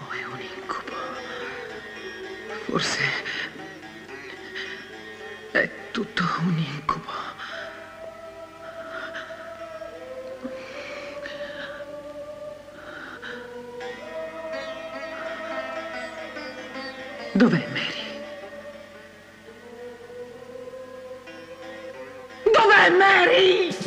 O è un incubo. Forse è tutto un incubo. Dov'è Mary? Dov'è Mary?